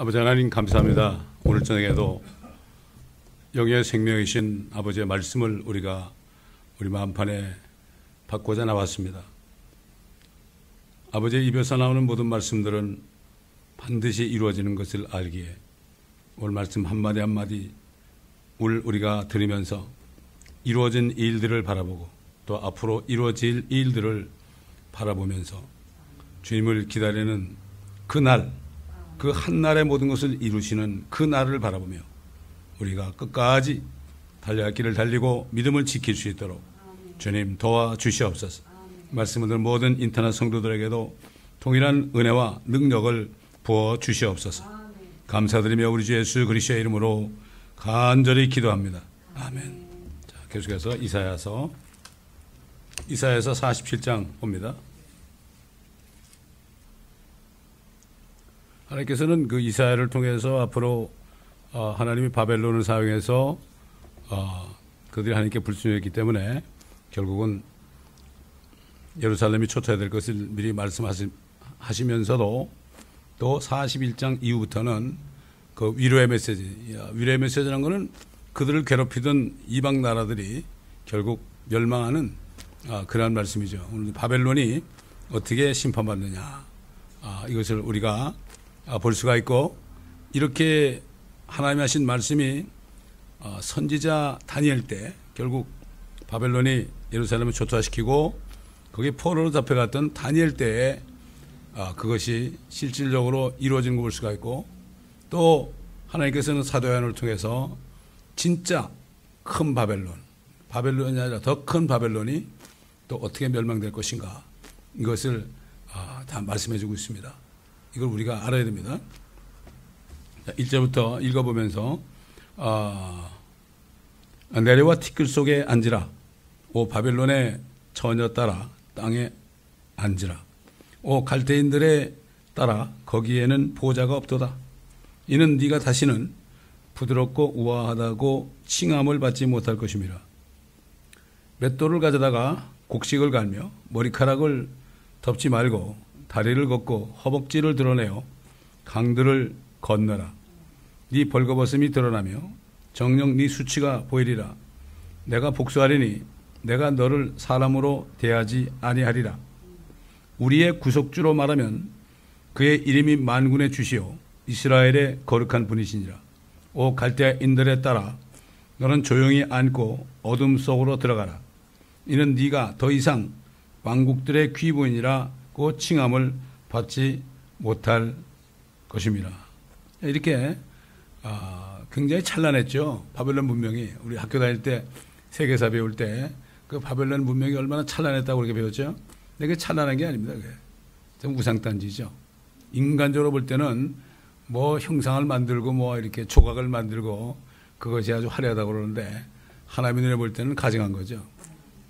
아버지 하나님 감사합니다. 오늘 저녁에도 영의 생명이신 아버지의 말씀을 우리가 우리 마음판에 받고자 나왔습니다. 아버지의 입에서 나오는 모든 말씀들은 반드시 이루어지는 것을 알기에 오늘 말씀 한마디 한마디 우리가 들으면서 이루어진 일들을 바라보고 또 앞으로 이루어질 일들을 바라보면서 주님을 기다리는 그날 그 한날의 모든 것을 이루시는 그 날을 바라보며 우리가 끝까지 달려갈 길을 달리고 믿음을 지킬 수 있도록 주님 도와주시옵소서. 말씀을 듣는 모든 인터넷 성도들에게도 동일한 은혜와 능력을 부어 주시옵소서. 감사드리며 우리 주 예수 그리스도의 이름으로 간절히 기도합니다. 아멘. 자, 계속해서 이사야서 이사야서 47장 봅니다. 하나님께서는 그 이사야를 통해서 앞으로 어, 하나님이 바벨론을 사용해서 어, 그들이 하나님께 불순했기 때문에 결국은 예루살렘이 초토화될 것을 미리 말씀하시면서도 또 41장 이후부터는 그 위로의 메시지, 위로의 메시지라는 것은 그들을 괴롭히던 이방 나라들이 결국 멸망하는 아, 그러한 말씀이죠. 오늘 바벨론이 어떻게 심판받느냐. 아, 이것을 우리가 아, 볼 수가 있고 이렇게 하나님 하신 말씀이 어, 선지자 다니엘 때 결국 바벨론이 예루살렘을 초토화시키고 거기 포로로 잡혀갔던 다니엘 때에 아, 그것이 실질적으로 이루어진 걸 볼 수가 있고 또 하나님께서는 사도 요한을 통해서 진짜 큰 바벨론, 바벨론이 아니라 더 큰 바벨론이 또 어떻게 멸망될 것인가 이것을 아, 다 말씀해 주고 있습니다. 이걸 우리가 알아야 됩니다. 1절부터 읽어보면서 어, 내려와 티끌 속에 앉으라. 오 바벨론의 처녀 따라 땅에 앉으라. 오 갈대인들의 따라 거기에는 보좌가 없도다. 이는 네가 다시는 부드럽고 우아하다고 칭함을 받지 못할 것입니다. 맷돌을 가져다가 곡식을 갈며 머리카락을 덮지 말고 다리를 걷고 허벅지를 드러내어 강들을 건너라. 네 벌거벗음이 드러나며 정령 네 수치가 보이리라. 내가 복수하리니 내가 너를 사람으로 대하지 아니하리라. 우리의 구속주로 말하면 그의 이름이 만군의 주시오 이스라엘의 거룩한 분이시니라. 오 갈대인들에 따라 너는 조용히 앉고 어둠 속으로 들어가라. 이는 네가 더 이상 왕국들의 귀부인이라 고 칭함을 받지 못할 것입니다. 이렇게 아, 굉장히 찬란했죠. 바벨론 문명이 우리 학교 다닐 때 세계사 배울 때 그 바벨론 문명이 얼마나 찬란했다고 그렇게 배웠죠. 근데 그 찬란한 게 아닙니다. 그게 좀 우상단지죠. 인간적으로 볼 때는 뭐 형상을 만들고 뭐 이렇게 조각을 만들고 그것이 아주 화려하다고 그러는데 하나님의 눈에 볼 때는 가증한 거죠.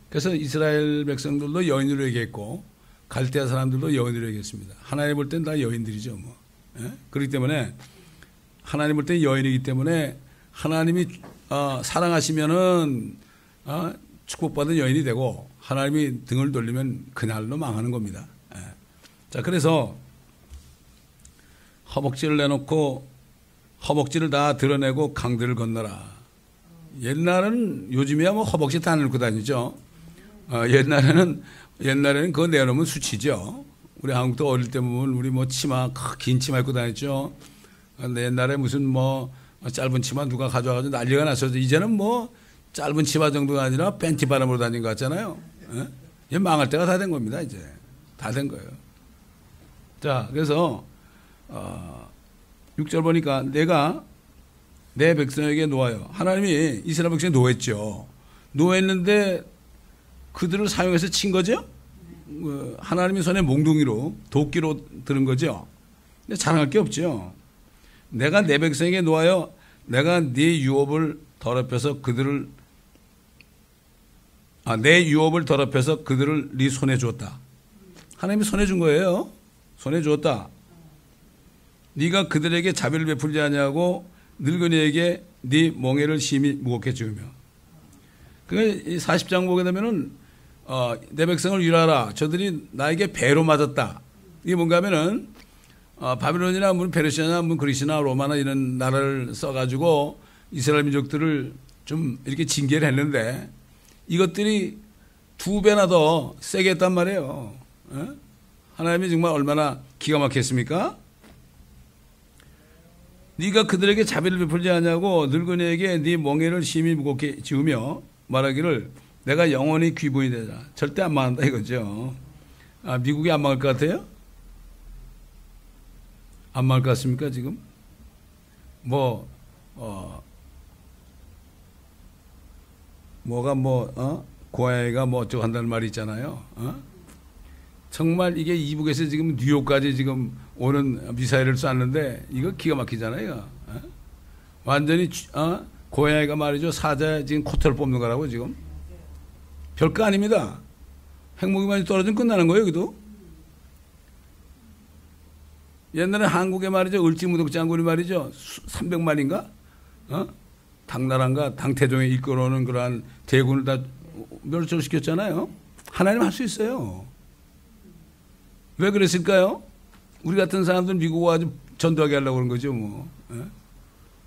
그래서 이스라엘 백성들도 여인으로 얘기했고 갈대아 사람들도 여인으로 얘기했습니다. 하나님 볼 땐 다 여인들이죠. 뭐. 예? 그렇기 때문에 하나님 볼 땐 여인이기 때문에 하나님이 어, 사랑하시면은 어, 축복받은 여인이 되고 하나님이 등을 돌리면 그날로 망하는 겁니다. 예. 자 그래서 허벅지를 내놓고 허벅지를 다 드러내고 강들을 건너라. 옛날은 요즘이야 뭐 허벅지 다 늙고 다니죠. 어, 옛날에는 옛날에는 그거 내놓으면 수치죠. 우리 한국도 어릴 때 보면 우리 뭐 치마 긴 치마 입고 다녔죠. 근데 옛날에 무슨 뭐 짧은 치마 누가 가져와가지고 난리가 났었죠. 이제는 뭐 짧은 치마 정도가 아니라 팬티 바람으로 다닌 것 같잖아요. 예? 이제 망할 때가 다 된 겁니다. 이제 다 된 거예요. 자, 그래서 어, 6절 보니까 내가 내 백성에게 놓아요. 하나님이 이스라엘 백성에 놓았죠. 놓았는데 그들을 사용해서 친 거죠? 어, 하나님의 손에 몽둥이로 도끼로 들은 거죠. 근데 자랑할 게 없죠. 내가 내 백성에게 놓아요. 내가 네 유업을 더럽혀서 그들을 아, 내 유업을 더럽혀서 그들을 네 손에 줬다. 하나님이 손에 준 거예요. 손에 줬다. 네가 그들에게 자비를 베풀지 않냐고 늙은이에게 네 멍에를 심히 무겁게 지으며. 그 40장 보게 되면은 어, 내 백성을 위하라. 저들이 나에게 배로 맞았다. 이게 뭔가 하면은 어, 바빌론이나 뭐 페르시아나 뭐 그리스나 로마나 이런 나라를 써가지고 이스라엘 민족들을 좀 이렇게 징계를 했는데 이것들이 두 배나 더 세게 했단 말이에요. 에? 하나님이 정말 얼마나 기가 막혔습니까? 네가 그들에게 자비를 베풀지 않냐고 늙은이에게 네 멍에를 심히 무겁게 지우며 말하기를 내가 영원히 귀부인이 되자. 절대 안 망한다 이거죠. 아, 미국이 안 망할 것 같아요? 안 망할 것 같습니까 지금? 뭐 어, 뭐가 뭐 어? 고양이가 뭐 어쩌고 한다는 말이 있잖아요. 어? 정말 이게 이북에서 지금 뉴욕까지 지금 오는 미사일을 쐈는데 이거 기가 막히잖아요. 어? 완전히 어? 고양이가 말이죠 사자 지금 코털을 뽑는 거라고 지금 별거 아닙니다. 핵무기만 떨어지면 끝나는 거예요, 여기도. 옛날에 한국에 말이죠 을지무덕 장군이 말이죠 300만인가 어? 당나라인가 당태종에 이끌어오는 그러한 대군을 다 멸절시켰잖아요. 하나님 할 수 있어요. 왜 그랬을까요? 우리 같은 사람들은 미국 와서 전도하게 하려고 그런 거죠, 뭐. 예?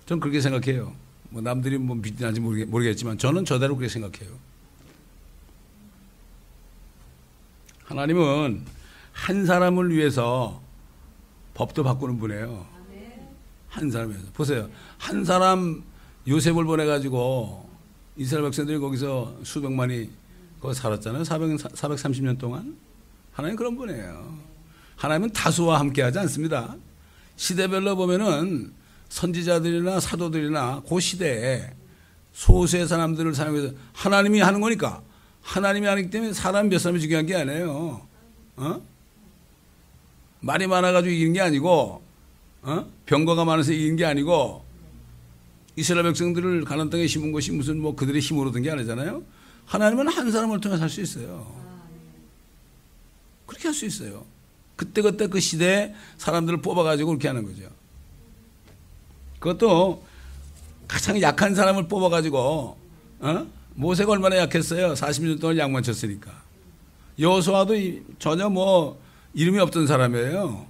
전 그렇게 생각해요. 뭐 남들이 뭐 믿는지 모르겠지만 저는 저대로 그렇게 생각해요. 하나님은 한 사람을 위해서 법도 바꾸는 분이에요. 한 사람에서 보세요. 한 사람 요셉을 보내가지고 이스라엘 백성들이 거기서 수백만이 거기 살았잖아요. 400, 430년 동안. 하나님 그런 분이에요. 하나님은 다수와 함께 하지 않습니다. 시대별로 보면은 선지자들이나 사도들이나 그 시대에 소수의 사람들을 사용해서 하나님이 하는 거니까 하나님이 하기 때문에 사람 몇 사람이 중요한 게 아니에요. 어? 말이 많아가지고 이기는 게 아니고, 어? 병거가 많아서 이기는 게 아니고, 이스라엘 백성들을 가난 땅에 심은 것이 무슨 뭐 그들의 힘으로 든게 아니잖아요. 하나님은 한 사람을 통해 살수 있어요. 그렇게 할 수 있어요. 그때그때 그 시대에 사람들을 뽑아가지고 그렇게 하는 거죠. 그것도 가장 약한 사람을 뽑아가지고, 어? 모세가 얼마나 약했어요. 40년 동안 양만 쳤으니까. 여호수아도 전혀 뭐 이름이 없던 사람이에요.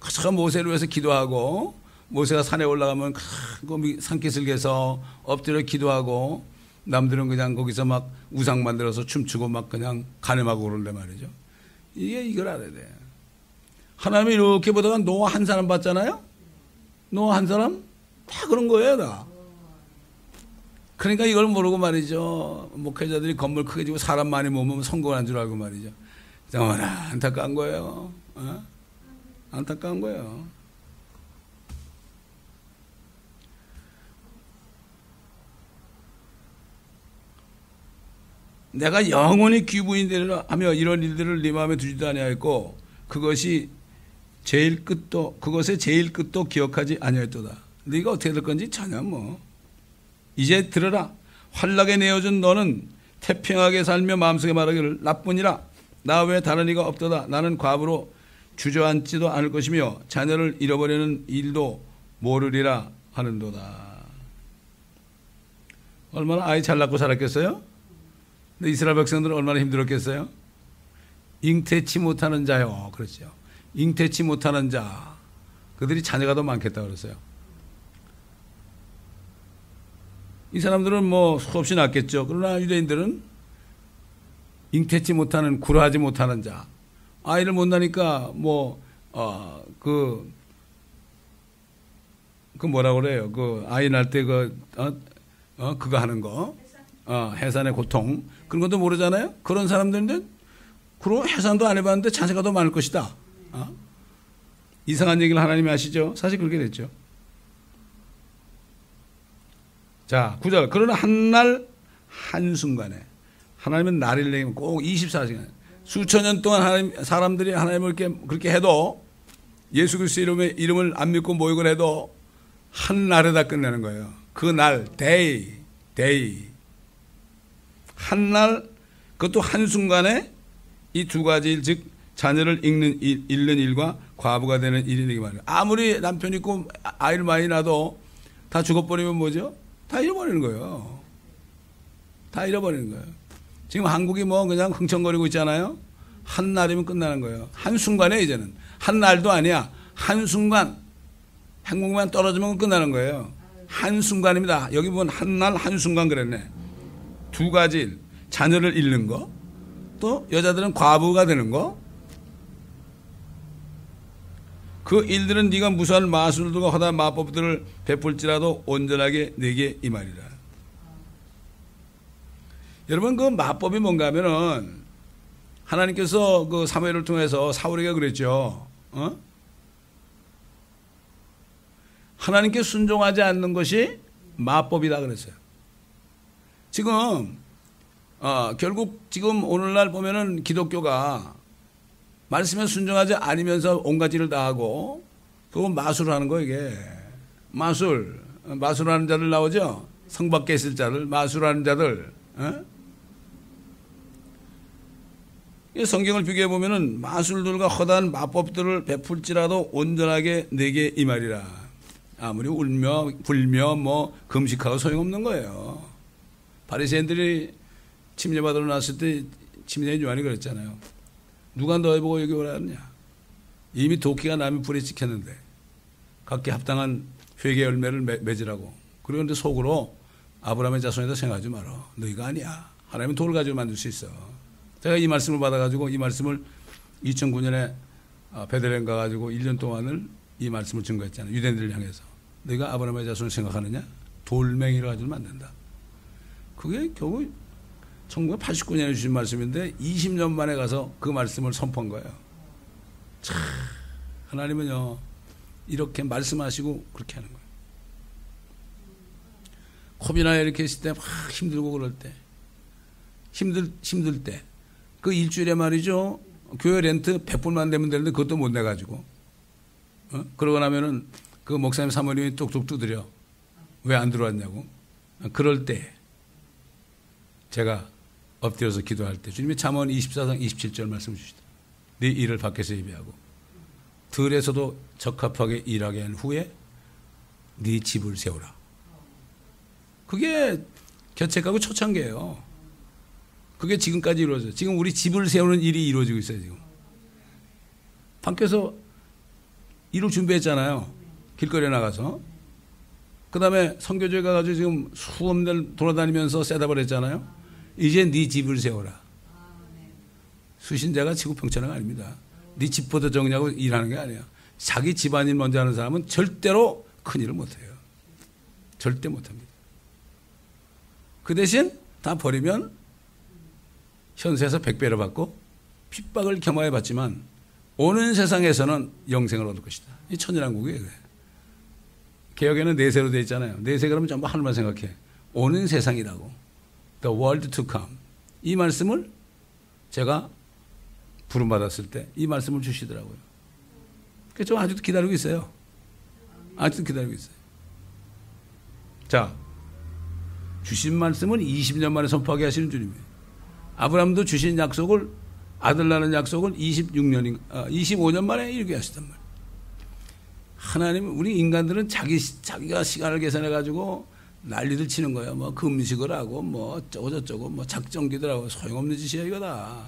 그저 모세를 위해서 기도하고 모세가 산에 올라가면 큰 개서 엎드려 기도하고 남들은 그냥 거기서 막 우상 만들어서 춤추고 막 그냥 가늠하고 그러는데 말이죠. 이게 이걸 알아야 돼. 하나님이 이렇게 보다가 노아 한 사람 봤잖아요? 노아 한 사람? 다 그런 거예요, 다. 그러니까 이걸 모르고 말이죠. 목회자들이 건물 크게 지고 사람 많이 모으면 성공한 줄 알고 말이죠. 정말 안타까운 거예요. 어? 안타까운 거예요. 내가 영원히 귀부인 되려 하며 이런 일들을 네 마음에 두지도 아니하였고 그것이 제일 끝도 그것의 제일 끝도 기억하지 아니하였도다. 네가 어떻게 될 건지 전혀 뭐 이제 들어라. 환락에 내어준 너는 태평하게 살며 마음속에 말하기를 나뿐이라 나 외에 다른 이가 없도다. 나는 과부로 주저앉지도 않을 것이며 자녀를 잃어버리는 일도 모르리라 하는도다. 얼마나 아이 잘 낳고 살았겠어요? 근데 이스라엘 백성들은 얼마나 힘들었겠어요? 잉태치 못하는 자요. 그렇죠. 잉태치 못하는 자. 그들이 자녀가 더 많겠다 그랬어요. 이 사람들은 뭐 수없이 낳겠죠. 그러나 유대인들은 잉태치 못하는 구라하지 못하는 자. 아이를 못 낳으니까 뭐 어그그 그 뭐라 그래요? 그 아이 낳을 때그 어, 어 그거 하는 거. 어, 해산의 고통. 그런 것도 모르잖아요. 그런 사람들인데 그러 해산도 안 해봤는데 자세가 더 많을 것이다. 어? 이상한 얘기를 하나님이 하시죠. 사실 그렇게 됐죠 자, 구절. 그러나 한 날, 한순간에. 하나님은 날을 내면 꼭 24시간. 수천 년 동안 하나님, 사람들이 하나님을 그렇게 해도 예수 그리스도 이름의 이름을 안 믿고 모욕을 해도 한 날에 다 끝내는 거예요. 그 날, day, day. 한 날, 그것도 한순간에 이 두 가지 일, 즉, 자녀를 잃는, 일, 잃는 일과 과부가 되는 일이기 말이에요. 아무리 남편 있고 아이를 많이 낳아도 다 죽어버리면 뭐죠? 다 잃어버리는 거예요. 다 잃어버리는 거예요. 지금 한국이 뭐 그냥 흥청거리고 있잖아요. 한 날이면 끝나는 거예요. 한 순간에 이제는. 한 날도 아니야. 한순간 행복만 떨어지면 끝나는 거예요. 한순간입니다. 여기 보면 한 날 한순간 그랬네. 두 가지 일. 자녀를 잃는 거. 또 여자들은 과부가 되는 거. 그 일들은 네가 무수한 마술들과 허다 마법들을 베풀지라도 온전하게 내게 이 말이라. 여러분 그 마법이 뭔가 하면은 하나님께서 그 사무엘을 통해서 사울에게 그랬죠. 어? 하나님께 순종하지 않는 것이 마법이다 그랬어요. 지금 어, 결국 지금 오늘날 보면은 기독교가 말씀에 순종하지 않으면서 온갖 일을 다 하고 그건 마술을 하는 거 이게 마술 마술하는 자들 나오죠 성 밖에 있을 자들 마술하는 자들 어? 성경을 비교해 보면은 마술들과 허다한 마법들을 베풀지라도 온전하게 내게 이 말이라 아무리 울며 불며 뭐 금식하고 소용없는 거예요. 바리새인들이 침례받으러 나왔을 때 침례 요한이 그랬잖아요. 누가 너희 보고 여기 오라 하느냐. 이미 도끼가 남이 불에 찍혔는데 각기 합당한 회개 열매를 맺으라고. 그런데 속으로 아브라함의 자손이다 생각하지 마라. 너희가 아니야. 하나님은 돌을 가지고 만들 수 있어. 제가 이 말씀을 받아가지고 이 말씀을 2009년에 아, 베들레헴 가가지고 1년 동안을 이 말씀을 증거했잖아요. 유대인들을 향해서. 너희가 아브라함의 자손을 생각하느냐? 돌멩이를 가지고 만든다. 그게 결국 1989년에 주신 말씀인데 20년 만에 가서 그 말씀을 선포한 거예요. 참 하나님은요 이렇게 말씀하시고 그렇게 하는 거예요. 코비나 이렇게 있을 때 막 힘들고 그럴 때 힘들 힘들 때 그 일주일에 말이죠 교회 렌트 100불만 되면 되는데 그것도 못 내 가지고 어? 그러고 나면은 그 목사님 사모님이 뚝뚝 두드려 왜 안 들어왔냐고 그럴 때 제가 엎드려서 기도할 때 주님이 잠언 24장 27절 말씀 주시다. 네 일을 밖에서 예비하고 들에서도 적합하게 일하게 한 후에 네 집을 세우라. 그게 교책하고 초창기예요. 그게 지금까지 이루어져. 지금 우리 집을 세우는 일이 이루어지고 있어요, 지금. 밖에서 일을 준비했잖아요. 길거리에 나가서. 그 다음에 선교조에 가가지고 지금 수없는 돌아다니면서 세답을 했잖아요. 이제 네 집을 세워라. 수신자가 지구 평천화가 아닙니다. 네 집보다 정리하고 일하는 게 아니야. 자기 집안일 먼저 하는 사람은 절대로 큰 일을 못해요. 절대 못합니다. 그 대신 다 버리면 현세에서 백배를 받고 핍박을 겸하여 받지만 오는 세상에서는 영생을 얻을 것이다. 이 천연한국이에요. 개혁에는 내세로 되어 있잖아요. 내세 그러면 전부 하늘만 생각해. 오는 세상이라고. The world to come. 이 말씀을 제가 부름 받았을 때 이 말씀을 주시더라고요. 그래서 저 아직도 기다리고 있어요. 아직도 기다리고 있어요. 자, 주신 말씀은 20년 만에 선포하게 하시는 주님이에요. 아브라함도 주신 약속을 아들 낳는 약속을 26년, 아, 25년 만에 이루게 하시단 말이에요. 하나님, 우리 인간들은 자기, 자기가 시간을 계산해 가지고 난리를 치는 거야. 뭐 금식을 하고 뭐 어쩌고 저쩌고 뭐 작정기들 하고 소용없는 짓이야 이거다.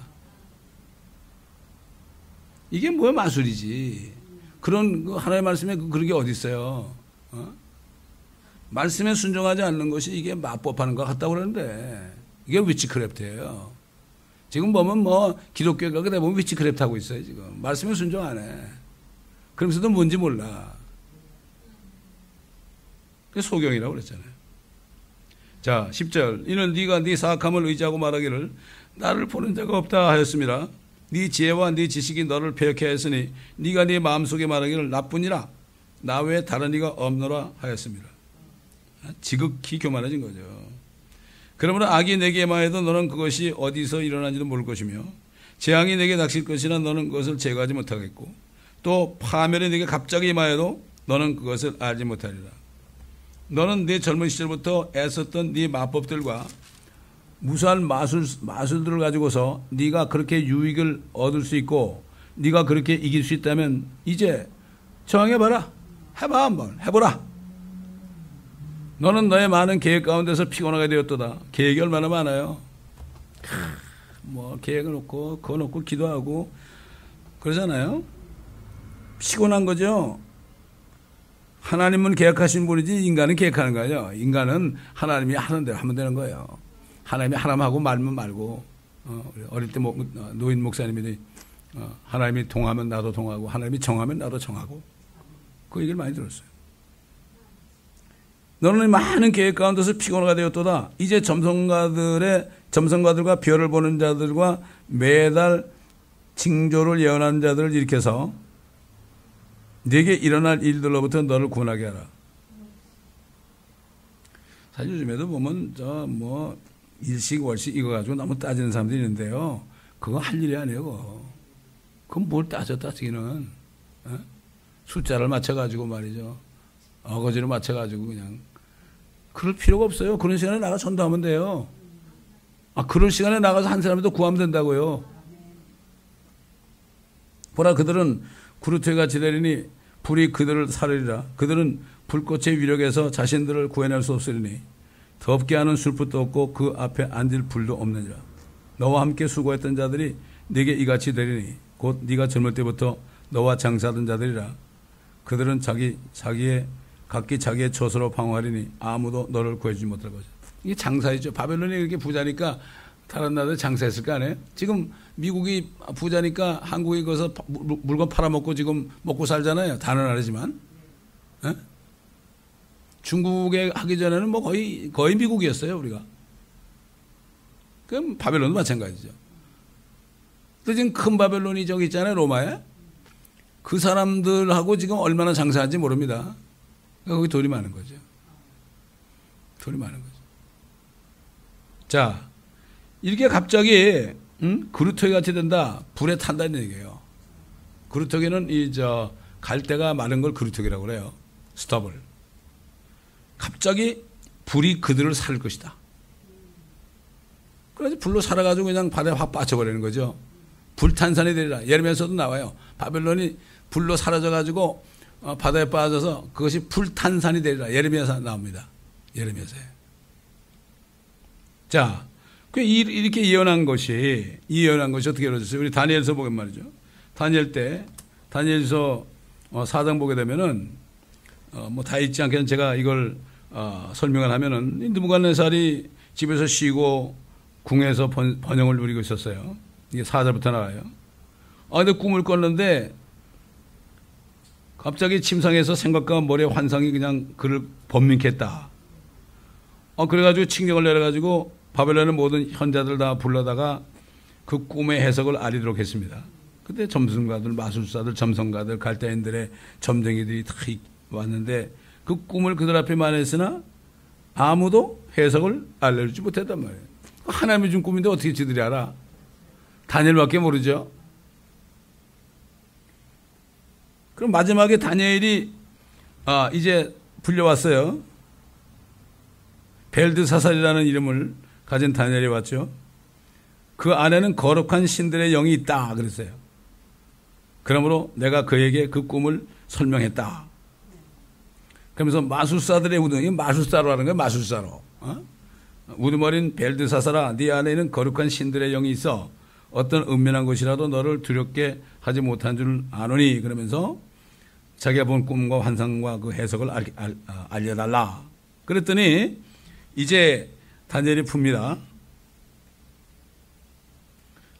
이게 뭐야 마술이지. 그런 그 하나님의 말씀에 그 그런 게 어디 있어요. 어? 말씀에 순종하지 않는 것이 이게 마법하는 것 같다고 그러는데 이게 위치크래프트예요. 지금 보면 뭐 기독교가 그다 보면 위치크래프트 하고 있어요 지금 말씀에 순종 안 해. 그러면서도 뭔지 몰라. 그 소경이라고 그랬잖아요. 자, 10절. 이는 네가 네 사악함을 의지하고 말하기를 나를 보는 자가 없다 하였습니다. 네 지혜와 네 지식이 너를 배역해 하였으니 네가 네 마음속에 말하기를 나뿐이라 나 외에 다른 이가 없노라 하였습니다. 지극히 교만해진 거죠. 그러므로 악이 내게 마해도 너는 그것이 어디서 일어난지도 모를 것이며 재앙이 내게 닥칠 것이나 너는 그것을 제거하지 못하겠고 또 파멸이 내게 갑자기 마해도 너는 그것을 알지 못하리라. 너는 네 젊은 시절부터 애썼던 네 마법들과 무수한 마술 마술들을 가지고서 네가 그렇게 유익을 얻을 수 있고 네가 그렇게 이길 수 있다면 이제 정해 봐라. 해봐 한번 해보라. 너는 너의 많은 계획 가운데서 피곤하게 되었도다. 계획이 얼마나 많아요. 뭐 계획을 놓고 그거 놓고 기도하고 그러잖아요. 피곤한 거죠. 하나님은 계획하신 분이지 인간은 계획하는 거예요. 인간은 하나님이 하는 대로 하면 되는 거예요. 하나님이 하나님하고 말면 말고 어, 어릴 때 어, 노인 목사님이 어, 하나님이 동하면 나도 동하고 하나님이 정하면 나도 정하고 그 얘기를 많이 들었어요. 너는 많은 계획 가운데서 피곤하가 되었도다. 이제 점성가들의 점성가들과 별을 보는 자들과 매달 징조를 예언하는 자들을 일으켜서 네게 일어날 일들로부터 너를 구원하게 하라. 사실 요즘에도 보면 저 뭐 일식 월식 이거 가지고 너무 따지는 사람들이 있는데요. 그거 할 일이 아니에요. 그건 뭘 따져 따지기는 어? 숫자를 맞춰가지고 말이죠. 어거지를 맞춰가지고 그냥 그럴 필요가 없어요. 그런 시간에 나가 전도하면 돼요. 아 그런 시간에 나가서 한 사람도 구하면 된다고요. 보라 그들은 구루트에 같이 내리니 불이 그들을 사르리라. 그들은 불꽃의 위력에서 자신들을 구해낼 수 없으리니 덥게 하는 술붓도 없고 그 앞에 앉을 불도 없느니라. 너와 함께 수고했던 자들이 네게 이같이 되리니 곧 네가 젊을 때부터 너와 장사하던 자들이라. 그들은 자기 자기의 각기 자기의 처소로 방어하리니 아무도 너를 구해주지 못할 것이다. 이게 장사이죠. 바벨론이 이렇게 부자니까 다른 나라들 장사했을 거 아니에요? 지금 미국이 부자니까 한국에 가서 물건 팔아먹고 지금 먹고 살잖아요. 다른 나라지만. 에? 예? 중국에 하기 전에는 뭐 거의, 거의 미국이었어요, 우리가. 그럼 바벨론도 마찬가지죠. 근데 지금 큰 바벨론이 저기 있잖아요, 로마에. 그 사람들하고 지금 얼마나 장사한지 모릅니다. 그러니까 거기 돈이 많은 거죠. 돈이 많은 거죠. 자, 이렇게 갑자기 응? 그루터기 같이 된다. 불에 탄다는 얘기예요. 그루터기는 이 저 갈대가 많은 걸 그루터기라고 그래요. 스톱을. 갑자기 불이 그들을 살 것이다. 그래서 불로 살아가지고 그냥 바다에 확 빠져버리는 거죠. 불탄산이 되리라. 예르미야서도 나와요. 바벨론이 불로 사라져가지고 어, 바다에 빠져서 그것이 불탄산이 되리라. 예레미야서 나옵니다. 예레미야서에. 자, 그 이렇게 예언한 것이 예언한 것이 어떻게 이루어졌어요? 우리 다니엘서 보면 말이죠. 다니엘 때 다니엘서 4장 어, 보게 되면은 어, 뭐다 있지 않겠는 제가 이걸 어, 설명을 하면은 느부갓네살이 집에서 쉬고 궁에서 번, 번영을 누리고 있었어요. 이게 4절부터 나와요. 아 근데 꿈을 꿨는데 갑자기 침상에서 생각과 머리에 환상이 그냥 그를 번민했다. 어 그래가지고 칭령을 내려가지고 바벨론의 모든 현자들 다 불러다가 그 꿈의 해석을 알리도록 했습니다. 그때 점성가들, 마술사들, 점성가들, 갈대인들의 점쟁이들이 다 왔는데 그 꿈을 그들 앞에 말했으나 아무도 해석을 알려주지 못했단 말이에요. 하나님이 준 꿈인데 어떻게 지들이 알아? 다니엘밖에 모르죠. 그럼 마지막에 다니엘이 아 이제 불려왔어요. 벨드사살이라는 이름을 가진 다니엘이 왔죠. 그 안에는 거룩한 신들의 영이 있다 그랬어요. 그러므로 내가 그에게 그 꿈을 설명했다. 그러면서 마술사들의 우등이 마술사로 하는 거예요. 마술사로. 어? 우두머린 벨드사사라 네 안에는 거룩한 신들의 영이 있어 어떤 은밀한 것이라도 너를 두렵게 하지 못한 줄 아노니 그러면서 자기가 본 꿈과 환상과 그 해석을 알, 알, 아, 알려달라. 그랬더니 이제 다니엘이 풉니다.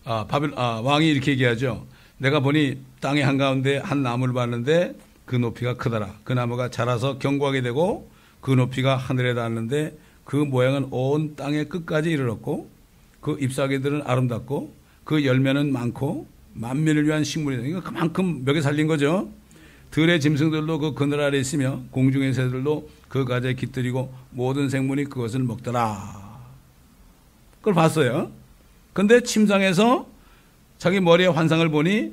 아, 바벨, 아, 왕이 이렇게 얘기하죠. 내가 보니 땅의 한가운데 한 나무를 봤는데 그 높이가 크더라. 그 나무가 자라서 견고하게 되고 그 높이가 하늘에 닿았는데 그 모양은 온 땅의 끝까지 이르렀고 그 잎사귀들은 아름답고 그 열매는 많고 만민을 위한 식물이다. 이거 그만큼 멱에 살린 거죠. 들의 짐승들도 그 그늘 아래 있으며 공중의 새들도 그 가지에 깃들이고 모든 생물이 그것을 먹더라. 그걸 봤어요. 근데 침상에서 자기 머리에 환상을 보니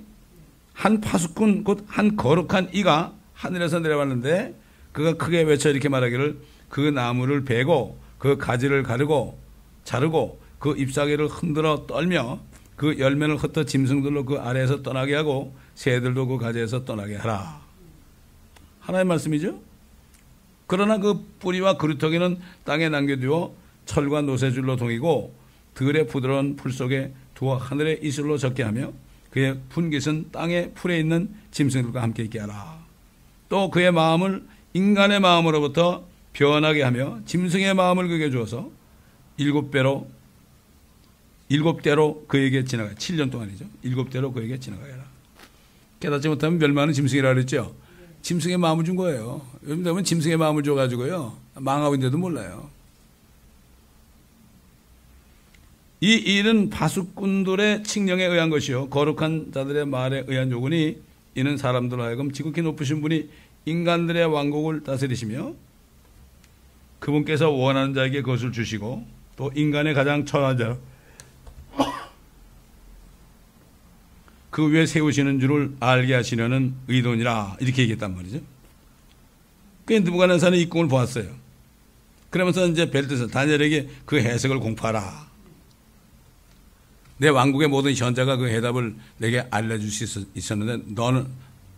한 파수꾼 곧 한 거룩한 이가 하늘에서 내려왔는데 그가 크게 외쳐 이렇게 말하기를 그 나무를 베고 그 가지를 가르고 자르고 그 잎사귀를 흔들어 떨며 그 열매를 흩어 짐승들로 그 아래에서 떠나게 하고 새들도 그 가지에서 떠나게 하라. 하나의 말씀이죠. 그러나 그 뿌리와 그루터기는 땅에 남겨두어 철과 노새줄로 동이고 들의 부드러운 풀 속에 두어 하늘의 이슬로 적게 하며 그의 분깃은 땅의 풀에 있는 짐승들과 함께 있게 하라. 또 그의 마음을 인간의 마음으로부터 변하게 하며 짐승의 마음을 그게 주어서 일곱 배로 일곱 대로 그에게 지나가 7년 동안이죠. 일곱 대로 그에게 지나가게 하라. 깨닫지 못하면 멸망하는 짐승이라 그랬죠. 짐승의 마음을 준 거예요. 요즘 되면 짐승의 마음을 줘가지고요. 망하고 있는데도 몰라요. 이 일은 파수꾼들의 칙령에 의한 것이요. 거룩한 자들의 말에 의한 요구니 이는 사람들로 하여금 지극히 높으신 분이 인간들의 왕국을 다스리시며 그분께서 원하는 자에게 그것을 주시고 또 인간의 가장 천한 자, 그 위에 세우시는 줄을 알게 하시려는 의도니라 이렇게 얘기했단 말이죠. 그 느부갓네살은 이 꿈을 보았어요. 그러면서 이제 벨트서 다니엘에게 그 해석을 공부하라. 내 왕국의 모든 현자가 그 해답을 내게 알려줄 수 있었는데 너는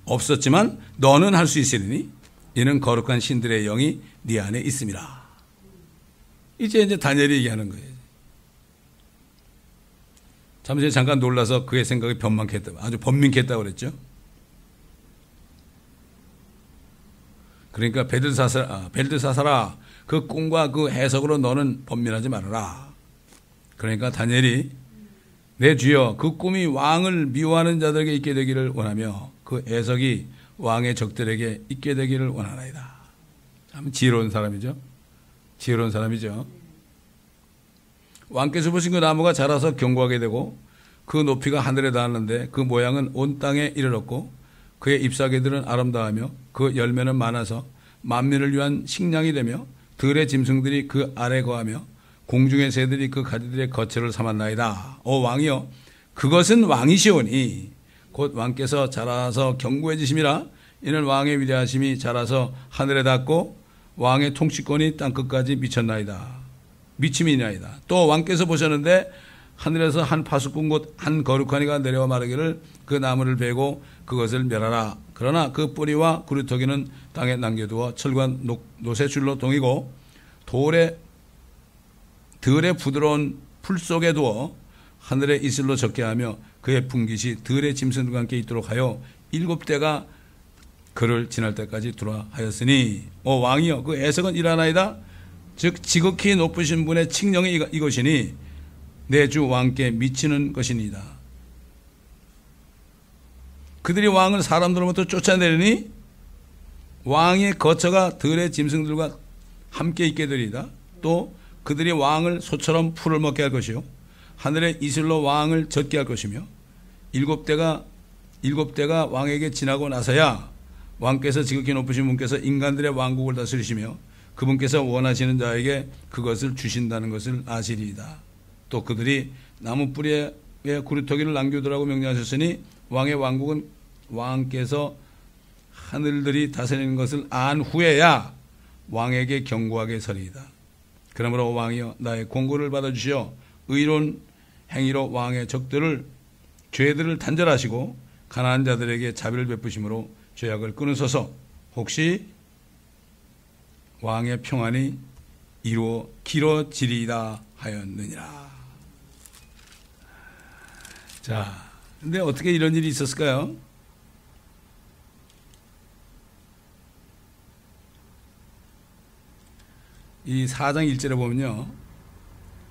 없었지만 너는 할 수 있으리니 이는 거룩한 신들의 영이 네 안에 있습니다. 이제 이제 다니엘이 얘기하는 거예요. 잠시 잠깐 놀라서 그의 생각이 변망케 했다. 아주 번민케 했다고 그랬죠. 그러니까 벨드사사라, 아, 벨드사사라 그 꿈과 그 해석으로 너는 번민하지 말아라. 그러니까 다니엘이 내 주여 그 꿈이 왕을 미워하는 자들에게 있게 되기를 원하며 그 해석이 왕의 적들에게 있게 되기를 원하나이다. 참 지혜로운 사람이죠. 지혜로운 사람이죠. 왕께서 보신 그 나무가 자라서 견고하게 되고 그 높이가 하늘에 닿았는데 그 모양은 온 땅에 이르렀고 그의 잎사귀들은 아름다우며 그 열매는 많아서 만민을 위한 식량이 되며 들의 짐승들이 그 아래 거하며 공중의 새들이 그 가지들의 거처를 삼았나이다. 오 왕이여 그것은 왕이시오니 곧 왕께서 자라서 견고해지심이라 이는 왕의 위대하심이 자라서 하늘에 닿고 왕의 통치권이 땅끝까지 미쳤나이다. 미침이나이다. 또 왕께서 보셨는데 하늘에서 한 파수꾼 곧 한 거룩한 이가 내려와 말하기를 그 나무를 베고 그것을 멸하라. 그러나 그 뿌리와 구루터기는 땅에 남겨두어 철과 노새 줄로 동이고 돌에 들의 부드러운 풀 속에 두어 하늘의 이슬로 적게 하며 그의 풍깃이 들의 짐승들과 함께 있도록 하여 일곱 대가 그를 지날 때까지 두라 하였으니 오 왕이여 그 애석은 일하나이다 즉 지극히 높으신 분의 칙령이 이것이니 내주 왕께 미치는 것이니다. 그들이 왕을 사람들로부터 쫓아내리니 왕의 거처가 들의 짐승들과 함께 있게 되리다. 또 그들이 왕을 소처럼 풀을 먹게 할 것이요. 하늘의 이슬로 왕을 젖게 할 것이며 일곱 대가 일곱 대가 왕에게 지나고 나서야 왕께서 지극히 높으신 분께서 인간들의 왕국을 다스리시며 그분께서 원하시는 자에게 그것을 주신다는 것을 아시리이다. 또 그들이 나무 뿌리에 구루터기를 남겨두라고 명령하셨으니 왕의 왕국은 왕께서 하늘들이 다스리는 것을 안 후에야 왕에게 경고하게 서리이다. 그러므로 왕이여 나의 공고를 받아 주시어 의로운 행위로 왕의 적들을 죄들을 단절하시고 가난한 자들에게 자비를 베푸심으로 죄악을 끊으소서 혹시 왕의 평안이 이루어 길어지리다 하였느니라. 자, 근데 어떻게 이런 일이 있었을까요? 이 4장 1절에 보면요.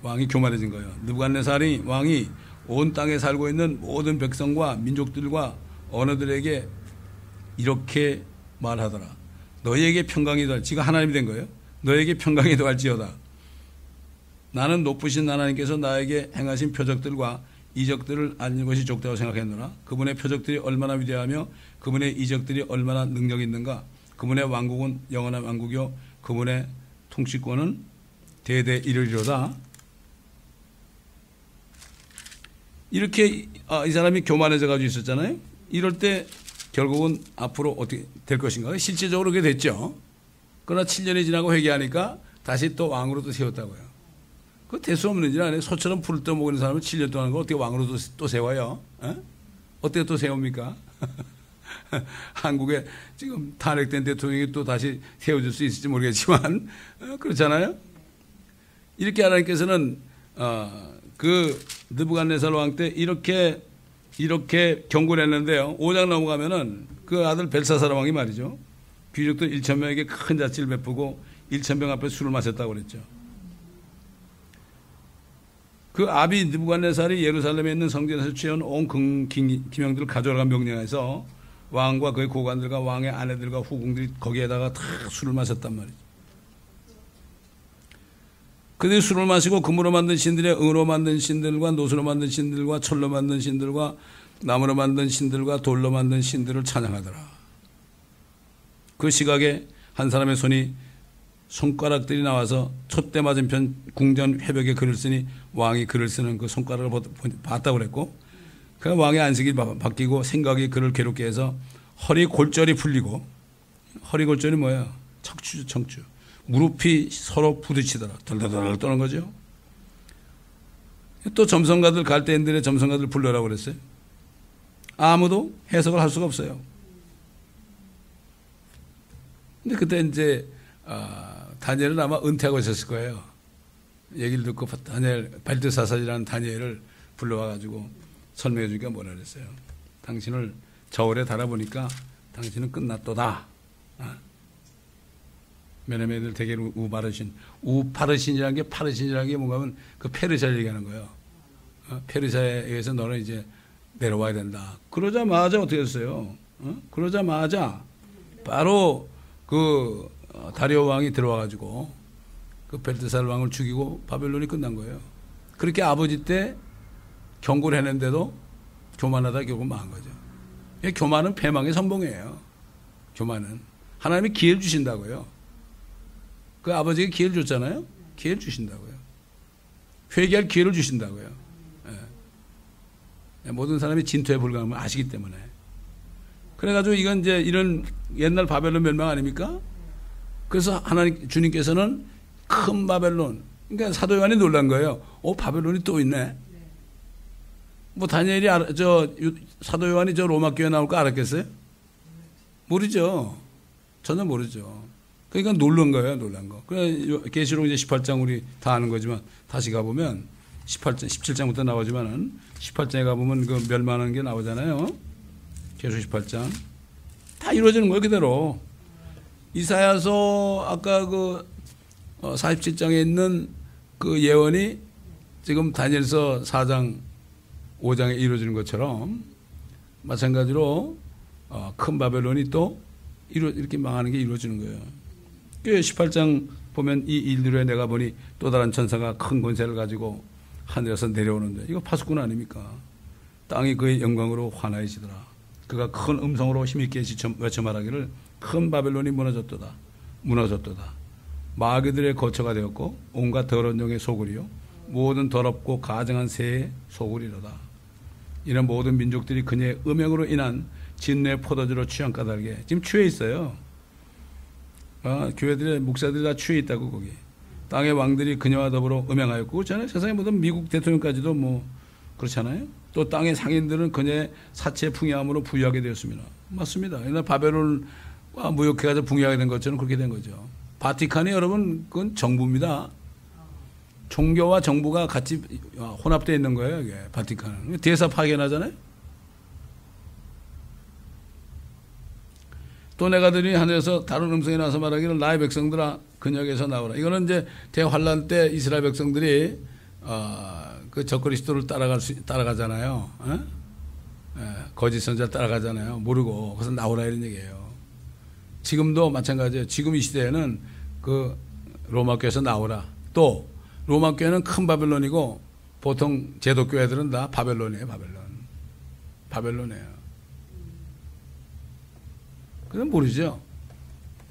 왕이 교만해진 거예요. 느부갓네살이 왕이 온 땅에 살고 있는 모든 백성과 민족들과 언어들에게 이렇게 말하더라. 너희에게 평강이 더 지가 하나님이 된 거예요. 너에게 평강이 더할지어다. 나는 높으신 하나님께서 나에게 행하신 표적들과 이적들을 알는 것이 좋다고 생각했노라. 그분의 표적들이 얼마나 위대하며 그분의 이적들이 얼마나 능력 있는가. 그분의 왕국은 영원한 왕국이요. 그분의 통치권은 대대 이르리로다. 이렇게 아, 이 사람이 교만해져 가지고 있었잖아요. 이럴 때 결국은 앞으로 어떻게 될 것인가? 실제적으로 그게 됐죠. 그러나 7년이 지나고 회개하니까 다시 또 왕으로 또 세웠다고요. 그 대수 없는 일 아니에요. 소처럼 풀을 떠먹는 사람을 7년 동안 어떻게 왕으로 또, 또 세워요? 에? 어떻게 또 세웁니까? 한국에 지금 탄핵된 대통령이 또 다시 세워질 수 있을지 모르겠지만 어, 그렇잖아요. 이렇게 하나님께서는 어, 그 느부갓네살 왕 때 이렇게 이렇게 경고를 했는데요. 5장 넘어가면은 그 아들 벨사사라 왕이 말이죠. 귀족들 1천 명에게 큰 자치를 베푸고 1천 명 앞에 술을 마셨다고 그랬죠. 그 아비 느부갓네살이 예루살렘에 있는 성전에서 취한 온 기명들을 가져가 명령해서 왕과 그의 고관들과 왕의 아내들과 후궁들이 거기에다가 다 술을 마셨단 말이죠. 그들이 술을 마시고 금으로 만든 신들의 은으로 만든 신들과 노수로 만든 신들과 철로 만든 신들과 나무로 만든 신들과 돌로 만든 신들을 찬양하더라. 그 시각에 한 사람의 손이 손가락들이 나와서 촛대 맞은편 궁전 회벽에 글을 쓰니 왕이 글을 쓰는 그 손가락을 봤다고 그랬고 그 왕의 안식이 바뀌고 생각이 그를 괴롭게 해서 허리 골절이 풀리고 허리 골절이 뭐야? 척추 척추. 무릎이 서로 부딪히더라. 덜덜덜 떠는 거죠. 또 점성가들 갈대인들의 점성가들 불러라고 그랬어요. 아무도 해석을 할 수가 없어요. 근데 그때 이제 아, 다니엘은 아마 은퇴하고 있었을 거예요. 얘기를 듣고 다니엘 발드사사이라는 다니엘을 불러와가지고 설명해 주니까 뭐라 그랬어요. 당신을 저울에 달아보니까 당신은 끝났도다. 아. 왜냐면 애들 대개 우파르신, 우파르신이라는 게 파르신이라는 게 뭔가 하면 그 페르시아를 얘기하는 거예요. 어? 페르시아에 의해서 너는 이제 내려와야 된다. 그러자마자 어떻게 됐어요? 어? 그러자마자 바로 그 어, 다리오 왕이 들어와 가지고 그 벨트살 왕을 죽이고 바벨론이 끝난 거예요. 그렇게 아버지 때 경고를 했는데도 교만하다 결국 망한 거죠. 교만은 패망의 선봉이에요. 교만은 하나님이 기회를 주신다고요. 그 아버지가 기회를 줬잖아요. 기회를 주신다고요. 회개할 기회를 주신다고요. 예. 모든 사람이 진토에 불과함을 아시기 때문에. 그래가지고 이건 이제 이런 옛날 바벨론 멸망 아닙니까? 그래서 하나님 주님께서는 큰 바벨론. 그러니까 사도 요한이 놀란 거예요. 어 바벨론이 또 있네. 뭐 다니엘이 알아, 저 사도 요한이 저 로마 교회 나올 거 알았겠어요? 모르죠. 전혀 모르죠. 그러니까 놀란 거예요, 놀란 거. 그래 계시록 이제 18장 우리 다 아는 거지만 다시 가 보면 18장 17장부터 나오지만은 18장에 가 보면 그 멸망하는 게 나오잖아요. 계시록 18장 다 이루어지는 거예요, 그대로. 이사야서 아까 그 47장에 어, 있는 그 예언이 지금 다니엘서 4장 5장에 이루어지는 것처럼 마찬가지로 어, 큰 바벨론이 또 이렇게 망하는 게 이루어지는 거예요. 18장 보면 이 일들에 내가 보니 또 다른 천사가 큰 권세를 가지고 하늘에서 내려오는데 이거 파수꾼 아닙니까? 땅이 그의 영광으로 환하여지더라. 그가 큰 음성으로 힘있게 외쳐 말하기를 큰 바벨론이 무너졌도다. 무너졌도다. 마귀들의 거처가 되었고 온갖 더러운 영의 소굴이요. 모든 더럽고 가증한 새의 소굴이로다. 이런 모든 민족들이 그녀의 음행으로 인한 진뇌 포도주로 취한 까닭에 지금 취해 있어요. 어, 교회들의 목사들이 다 취해 있다고 거기. 땅의 왕들이 그녀와 더불어 음행하였고 그렇잖아요. 세상에 모든 미국 대통령까지도 뭐 그렇잖아요. 또 땅의 상인들은 그녀의 사체 풍요함으로 부유하게 되었습니다. 맞습니다. 옛날 바벨론과 무역해가지고 풍요하게 된 것처럼 그렇게 된 거죠. 바티칸이 여러분 그건 정부입니다. 종교와 정부가 같이 혼합되어 있는 거예요. 이게 바티칸은 대사 파견하잖아요. 또 내가 들이 하늘에서 다른 음성이 나서 말하기를 나의 백성들아 근역에서 나오라. 이거는 이제 대환란 때 이스라엘 백성들이 어, 그 적그리스도를 따라갈 수, 따라가잖아요. 어? 예, 거짓 선자 따라가잖아요. 모르고 그래서 나오라 이런 얘기예요. 지금도 마찬가지예요. 지금 이 시대에는 그 로마 교에서 나오라. 또 로마 교회는 큰 바벨론이고 보통 제도 교회들은 다 바벨론이에요. 바벨론. 바벨론이에요. 그건 모르죠.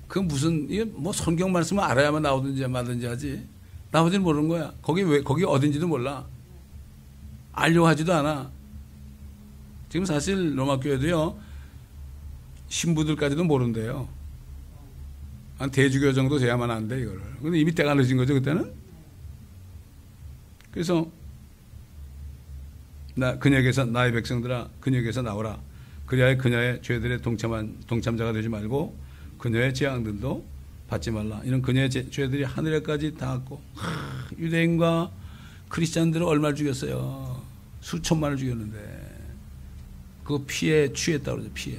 그 무슨 이게 뭐 성경 말씀을 알아야만 나오든지 말든지 하지. 나오지는 모르는 거야. 거기 왜 거기 어딘지도 몰라. 알려고 하지도 않아. 지금 사실 로마 교회도요. 신부들까지도 모른대요. 한 대주교 정도 돼야만 안 돼, 이거를. 근데 이미 때가 늦은 거죠, 그때는? 그래서, 나, 그녀에게서, 나의 백성들아, 그녀에게서 나오라. 그리하여 그녀의 죄들의 동참한, 동참자가 되지 말고, 그녀의 재앙들도 받지 말라. 이런 그녀의 제, 죄들이 하늘에까지 닿았고, 하, 유대인과 크리스찬들을 얼마를 죽였어요. 수천만을 죽였는데, 그 피에 취했다 그러죠. 피에.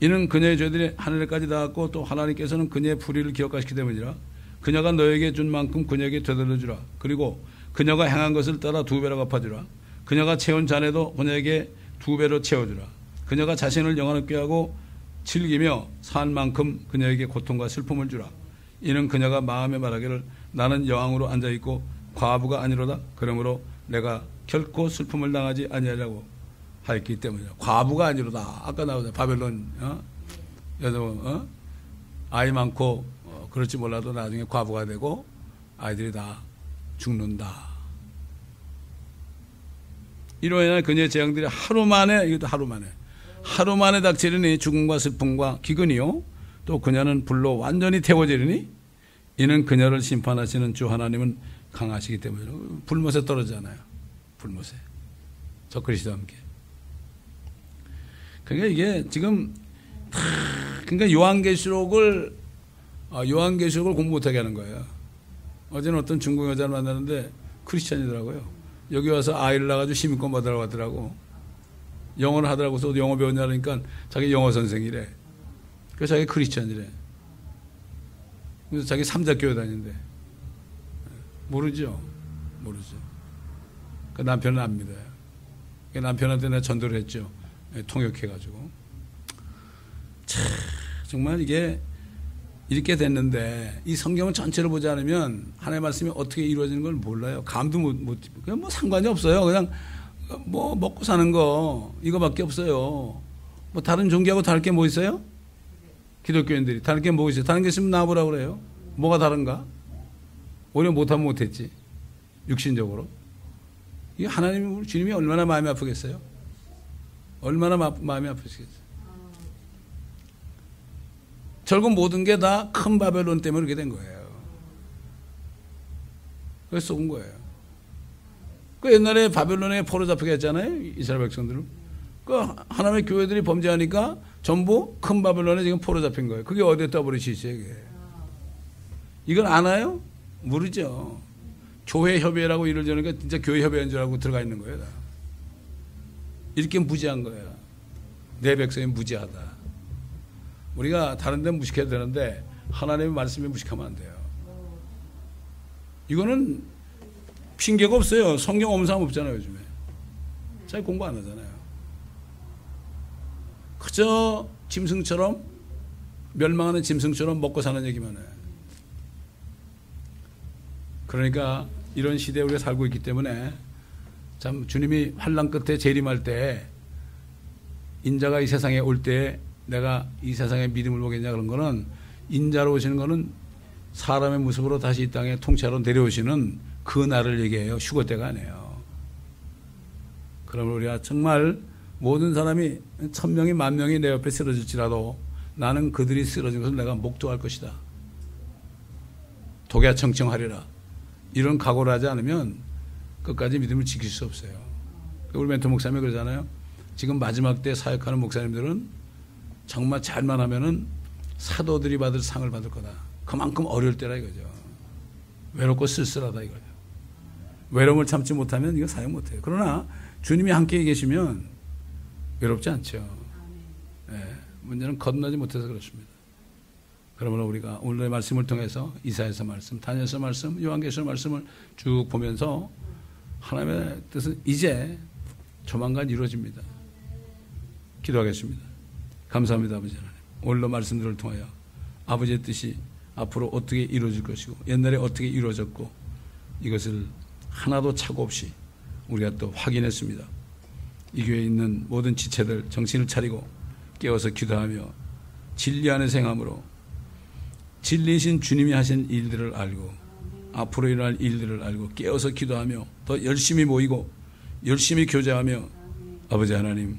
이는 그녀의 죄들이 하늘에까지 닿았고 또 하나님께서는 그녀의 불의를 기억하시기 때문이라 그녀가 너에게 준 만큼 그녀에게 되돌려 주라. 그리고 그녀가 행한 것을 따라 두 배로 갚아 주라. 그녀가 채운 잔에도 그녀에게 두 배로 채워주라. 그녀가 자신을 영화롭게 하고 즐기며 산 만큼 그녀에게 고통과 슬픔을 주라. 이는 그녀가 마음에 말하기를 나는 여왕으로 앉아 있고 과부가 아니로다. 그러므로 내가 결코 슬픔을 당하지 아니하려고 하였기 때문이다. 과부가 아니로다. 아까 나오자 바벨론 어? 여자 어? 아이 많고 어, 그럴지 몰라도 나중에 과부가 되고 아이들이 다 죽는다. 이로 인해 그녀의 재앙들이 하루 만에 이것도 하루 만에 하루 만에 닥치리니 죽음과 슬픔과 기근이요 또 그녀는 불로 완전히 태워지리니 이는 그녀를 심판하시는 주 하나님은 강하시기 때문에 불못에 떨어지잖아요. 불못에 저 그리스도와 함께. 그러니까 이게 지금 그러니까 요한계시록을 아, 요한계시록을 공부 못하게 하는 거예요. 어제는 어떤 중국 여자를 만났는데 크리스천이더라고요. 여기 와서 아이를 낳아가지고 시민권 받으라고 하더라고. 영어를 하더라고. 서 영어 배우냐니까 자기 영어 선생이래. 그래서 자기 크리스천이래. 그래서 자기 삼자교회 다닌대. 모르죠. 모르죠. 그 남편은 안 믿어요. 그 남편한테 내가 전도를 했죠. 예, 통역해가지고. 참, 정말 이게 이렇게 됐는데 이 성경을 전체를 보지 않으면 하나님의 말씀이 어떻게 이루어지는 걸 몰라요. 감도 못, 못, 그냥 뭐 상관이 없어요. 그냥 뭐 먹고 사는 거 이거밖에 없어요. 뭐 다른 종교하고 다를 게 뭐 있어요? 기독교인들이 다른 게 뭐 있어요? 다른 게 있으면 나와보라 그래요. 뭐가 다른가? 오히려 못하면 못했지. 육신적으로. 이 하나님, 주님이 얼마나 마음이 아프겠어요? 얼마나 마, 마음이 아프시겠어요? 결국 모든 게 다 큰 바벨론 때문에 그렇게 된 거예요. 그래서 온 거예요. 그 옛날에 바벨론에 포로 잡히게 했잖아요. 이스라엘 백성들은. 그 하나님의 교회들이 범죄하니까 전부 큰 바벨론에 지금 포로 잡힌 거예요. 그게 어디에 떠버리시 이게. 이걸 아나요? 모르죠. 교회 협의회라고 이를 저니까 진짜 교회 협의회인 줄 알고 들어가 있는 거예요. 다. 이렇게 무지한 거예요. 내 백성이 무지하다. 우리가 다른 데 무식해야 되는데 하나님의 말씀에 무식하면 안 돼요. 이거는 핑계가 없어요. 성경 없는 사람 없잖아요, 요즘에. 잘 공부 안 하잖아요. 그저 짐승처럼 멸망하는 짐승처럼 먹고 사는 얘기만 해. 그러니까 이런 시대에 우리가 살고 있기 때문에 참 주님이 환란 끝에 재림할 때 인자가 이 세상에 올 때 내가 이 세상에 믿음을 보겠냐 그런 거는 인자로 오시는 거는 사람의 모습으로 다시 이 땅에 통째로 내려오시는 그 날을 얘기해요. 휴거 때가 아니에요. 그러면 우리가 정말 모든 사람이 천 명이 만 명이 내 옆에 쓰러질지라도 나는 그들이 쓰러진 것을 내가 목도할 것이다. 독야 청청하리라. 이런 각오를 하지 않으면 끝까지 믿음을 지킬 수 없어요. 우리 멘토 목사님이 그러잖아요. 지금 마지막 때 사역하는 목사님들은 정말 잘만 하면은 사도들이 받을 상을 받을 거다. 그만큼 어려울 때라 이거죠. 외롭고 쓸쓸하다 이거죠. 외로움을 참지 못하면 이거 사용 못해요. 그러나 주님이 함께 계시면 외롭지 않죠. 네, 문제는 건너지 못해서 그렇습니다. 그러므로 우리가 오늘의 말씀을 통해서 이사에서 말씀, 다니엘서 말씀, 요한계시록 말씀을 쭉 보면서 하나님의 뜻은 이제 조만간 이루어집니다. 기도하겠습니다. 감사합니다, 아버지 하나님. 오늘도 말씀들을 통하여 아버지의 뜻이 앞으로 어떻게 이루어질 것이고 옛날에 어떻게 이루어졌고 이것을 하나도 착오 없이 우리가 또 확인했습니다. 이 교회에 있는 모든 지체들 정신을 차리고 깨워서 기도하며 진리 안에 생함으로 진리신 주님이 하신 일들을 알고 앞으로 일어날 일들을 알고 깨어서 기도하며 더 열심히 모이고 열심히 교제하며 아버지 하나님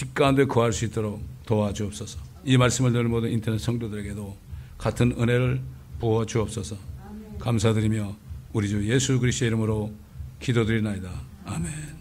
빛 가운데 거할 수 있도록 도와주옵소서. 이 말씀을 듣는 모든 인터넷 성도들에게도 같은 은혜를 부어 주옵소서. 감사드리며 우리 주 예수 그리스도의 이름으로 기도드리나이다. 아멘.